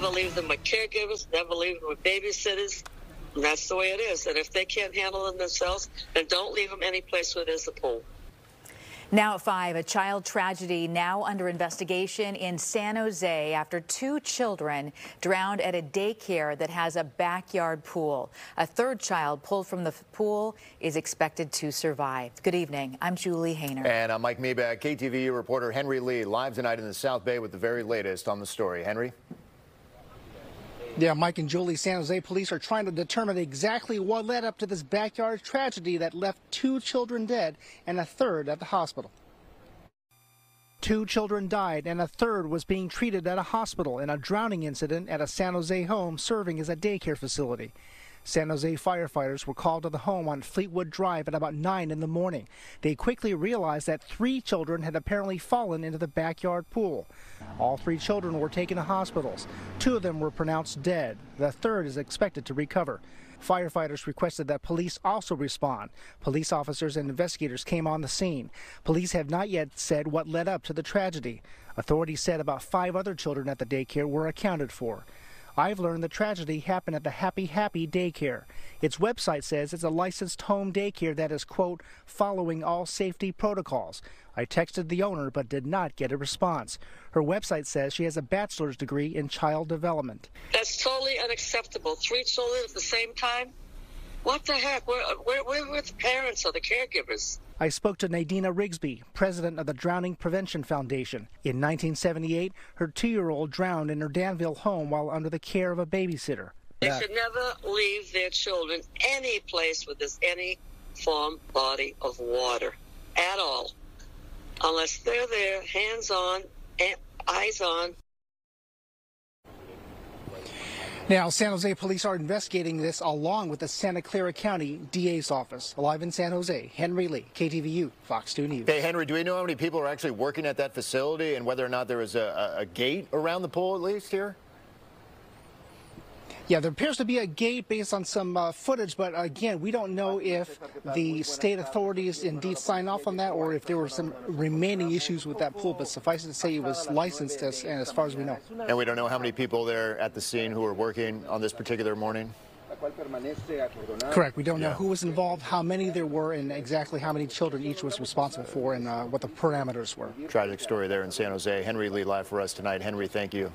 Never leave them with caregivers, never leave them with babysitters. And that's the way it is. And if they can't handle them themselves, then don't leave them any place where there's a pool. Now at 5, a child tragedy now under investigation in San Jose after two children drowned at a daycare that has a backyard pool. A third child pulled from the pool is expected to survive. Good evening. I'm Julie Haener. And I'm Mike Mibach, KTVU reporter Henry Lee, live tonight in the South Bay with the very latest on the story. Henry? Yeah, Mike and Julie, San Jose police are trying to determine exactly what led up to this backyard tragedy that left two children dead and a third at the hospital. Two children died and a third was being treated at a hospital in a drowning incident at a San Jose home serving as a daycare facility. San Jose firefighters were called to the home on Fleetwood Drive at about 9 in the morning. They quickly realized that three children had apparently fallen into the backyard pool. All three children were taken to hospitals. Two of them were pronounced dead. The third is expected to recover. Firefighters requested that police also respond. Police officers and investigators came on the scene. Police have not yet said what led up to the tragedy. Authorities said about five other children at the daycare were accounted for. I've learned the tragedy happened at the Happy Happy Daycare. Its website says it's a licensed home daycare that is, quote, following all safety protocols. I texted the owner but did not get a response. Her website says she has a bachelor's degree in child development. That's totally unacceptable. Three children at the same time? What the heck? Where, where, where were the parents or the caregivers? I spoke to Nadina Riggsbee, president of the Drowning Prevention Foundation. In 1978, her two year old drowned in her Danville home while under the care of a babysitter. They should never leave their children any place where there's any form body of water at all, unless they're there, hands on, and eyes on. Now, San Jose police are investigating this along with the Santa Clara County DA's office. Alive in San Jose, Henry Lee, KTVU, Fox 2 News. Hey, Henry, do we know how many people are actually working at that facility and whether or not there is a, a gate around the pool at least here? Yeah, there appears to be a gate based on some uh, footage, but again, we don't know if the state authorities indeed signed off on that or if there were some remaining issues with that pool. But suffice it to say, it was licensed as, and as far as we know. And we don't know how many people there at the scene who were working on this particular morning? Correct. We don't know who was involved, how many there were, and exactly how many children each was responsible for, and uh, what the parameters were. Tragic story there in San Jose. Henry Lee live for us tonight. Henry, thank you.